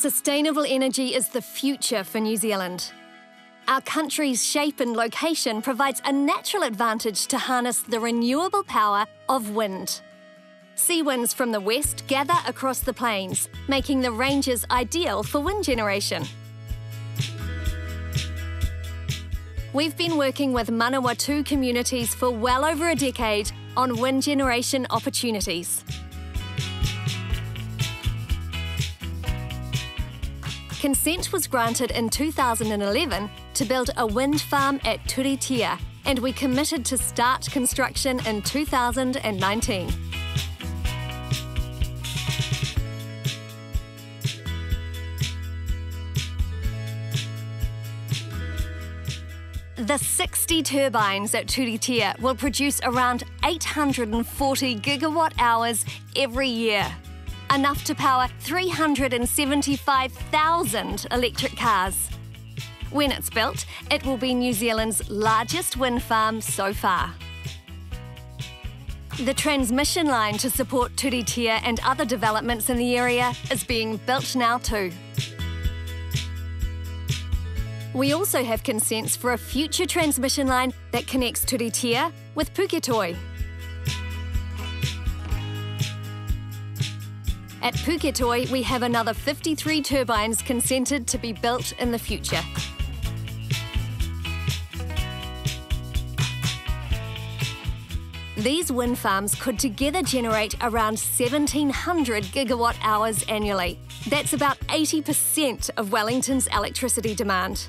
Sustainable energy is the future for New Zealand. Our country's shape and location provides a natural advantage to harness the renewable power of wind. Sea winds from the west gather across the plains, making the ranges ideal for wind generation. We've been working with Manawatu communities for well over a decade on wind generation opportunities. Consent was granted in 2011 to build a wind farm at Turitea, and we committed to start construction in 2019. The 60 turbines at Turitea will produce around 840 gigawatt hours every year, enough to power 375,000 electric cars. When it's built, it will be New Zealand's largest wind farm so far. The transmission line to support Turitea and other developments in the area is being built now too. We also have consents for a future transmission line that connects Turitea with Puketoi. At Puketoi, we have another 53 turbines consented to be built in the future. These wind farms could together generate around 1,700 gigawatt hours annually. That's about 80% of Wellington's electricity demand.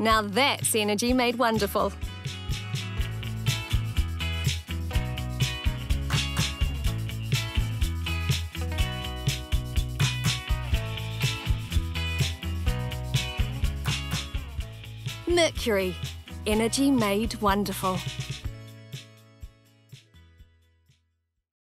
Now that's energy made wonderful. Mercury, energy made wonderful.